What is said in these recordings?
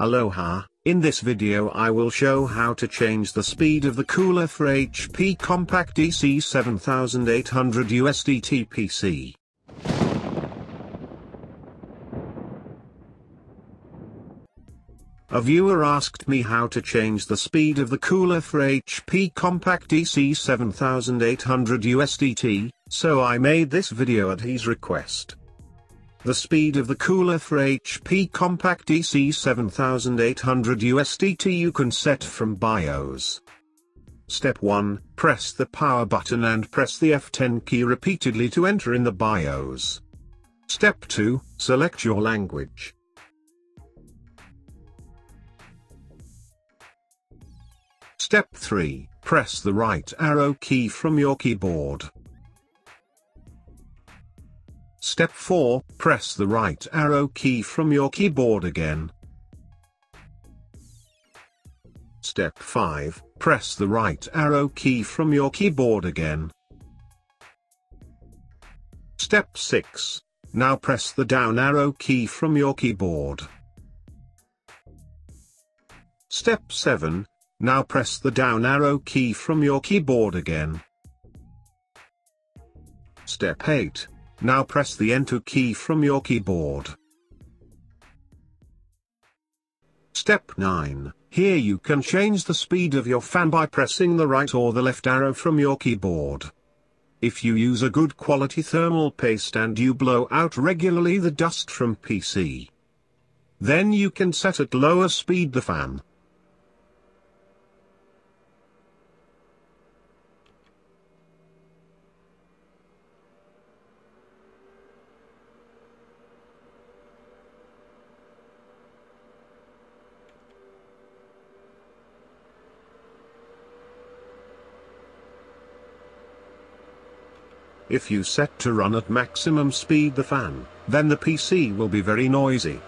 Aloha, in this video I will show how to change the speed of the cooler for HP Compaq DC 7800 USDT PC. A viewer asked me how to change the speed of the cooler for HP Compaq DC 7800 USDT, so I made this video at his request. The speed of the cooler for HP Compaq DC 7800 USDT you can set from BIOS. Step 1, press the power button and press the F10 key repeatedly to enter in the BIOS. Step 2, select your language. Step 3, press the right arrow key from your keyboard. Step 4, press the right arrow key from your keyboard again. Step 5, press the right arrow key from your keyboard again. Step 6, now press the down arrow key from your keyboard. Step 7, now press the down arrow key from your keyboard again. Step 8, now press the Enter key from your keyboard. Step 9. Here you can change the speed of your fan by pressing the right or the left arrow from your keyboard. If you use a good quality thermal paste and you blow out regularly the dust from PC, then you can set at lower speed the fan. If you set to run at maximum speed the fan, then the PC will be very noisy.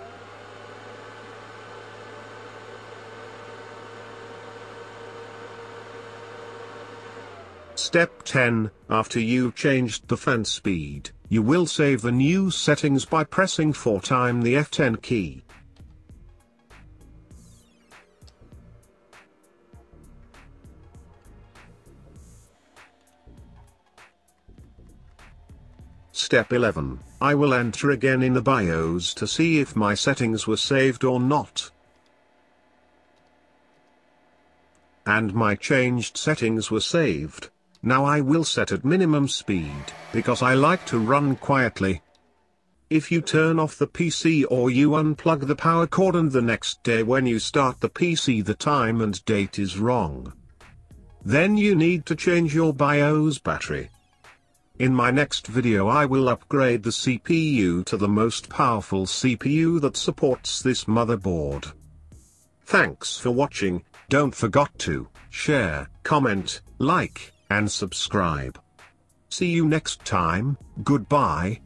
Step 10, after you've changed the fan speed, you will save the new settings by pressing 4 times the F10 key. Step 11, I will enter again in the BIOS to see if my settings were saved or not. And my changed settings were saved. Now I will set at minimum speed, because I like to run quietly. If you turn off the PC or you unplug the power cord and the next day when you start the PC the time and date is wrong. Then you need to change your BIOS battery. In my next video I will upgrade the CPU to the most powerful CPU that supports this motherboard. Thanks for watching, don't forget to share, comment, like, and subscribe. See you next time, goodbye.